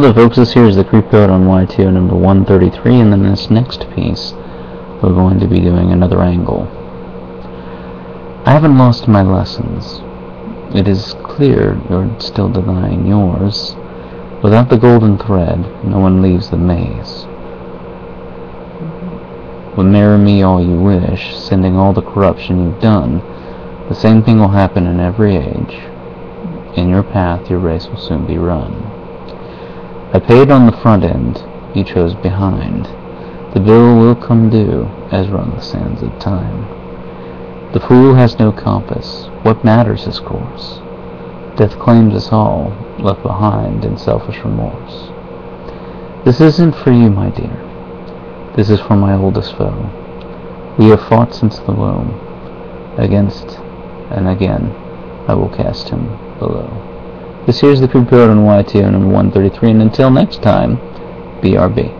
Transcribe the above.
Hello folks, this here is the Creep Code on YTO number 133, and then this next piece, we're going to be doing another angle. I haven't lost my lessons. It is clear you're still denying yours. Without the golden thread, no one leaves the maze. Will mirror me all you wish, sending all the corruption you've done. The same thing will happen in every age. In your path, your race will soon be run. I paid on the front end, you chose behind. The bill will come due, as run the sands of time. The fool has no compass, what matters his course? Death claims us all, left behind in selfish remorse. This isn't for you, my dear. This is for my oldest foe. We have fought since the womb. Against and again, I will cast him below. This here's the prepared on YTO number 133, and until next time, BRB.